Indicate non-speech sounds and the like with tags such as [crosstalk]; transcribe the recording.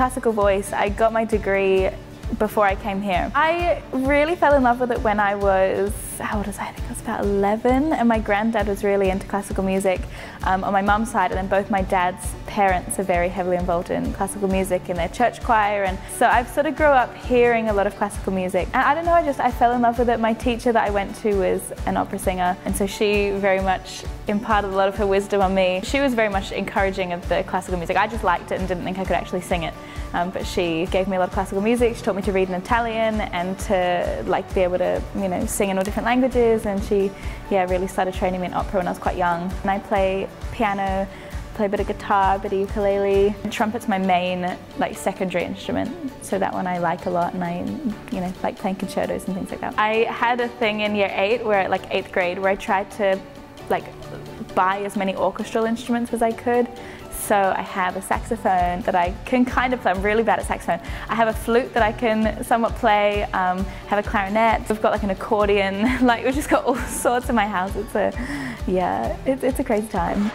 Classical voice, I got my degree before I came here. I really fell in love with it when I was, how old was I? I think I was about 11 and my granddad was really into classical music um, on my mum's side and then both my dad's parents are very heavily involved in classical music in their church choir and so I've sort of grew up hearing a lot of classical music and I don't know I just I fell in love with it. My teacher that I went to was an opera singer and so she very much imparted a lot of her wisdom on me. She was very much encouraging of the classical music. I just liked it and didn't think I could actually sing it um, but she gave me a lot of classical music. She taught me to read in Italian and to like be able to you know sing in all different languages and she yeah really started training me in opera when I was quite young. And I play piano play a bit of guitar, a bit of ukulele. Trumpet's my main, like, secondary instrument, so that one I like a lot, and I, you know, like playing concertos and things like that. I had a thing in year eight, where like eighth grade, where I tried to, like, buy as many orchestral instruments as I could. So I have a saxophone that I can kind of play. I'm really bad at saxophone. I have a flute that I can somewhat play. Um, have a clarinet. We've got like an accordion. [laughs] Like we've just got all [laughs] sorts in my house. It's a, yeah, it's, it's a crazy time.